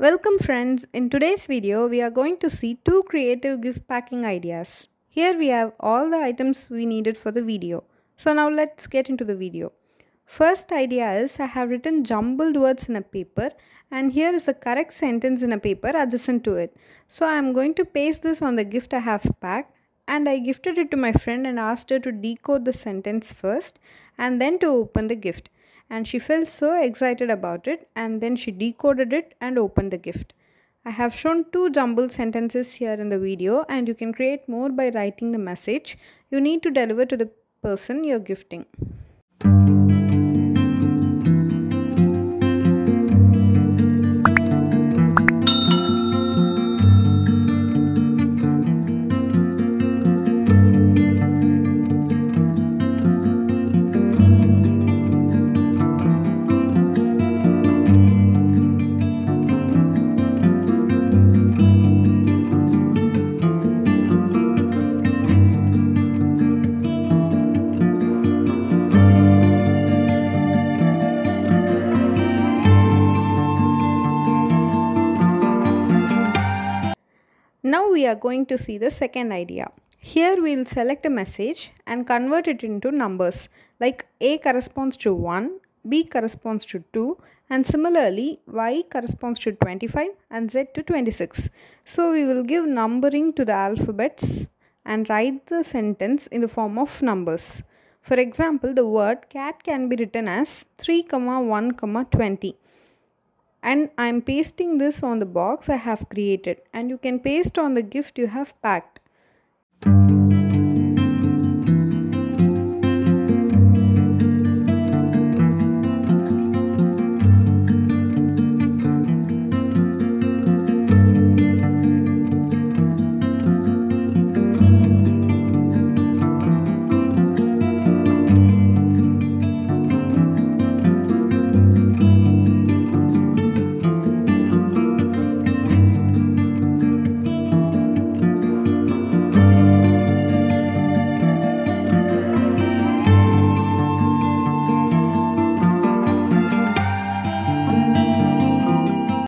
Welcome friends, in today's video we are going to see two creative gift packing ideas. Here we have all the items we needed for the video. So now let's get into the video. First idea is I have written jumbled words in a paper and here is the correct sentence in a paper adjacent to it. So I am going to paste this on the gift I have packed and I gifted it to my friend and asked her to decode the sentence first and then to open the gift and she felt so excited about it and then she decoded it and opened the gift. I have shown two jumbled sentences here in the video and you can create more by writing the message you need to deliver to the person you're gifting. Now we are going to see the second idea. Here we will select a message and convert it into numbers like A corresponds to 1, B corresponds to 2 and similarly Y corresponds to 25 and Z to 26. So we will give numbering to the alphabets and write the sentence in the form of numbers. For example, the word cat can be written as 3, 1, 20 and I'm pasting this on the box I have created and you can paste on the gift you have packed.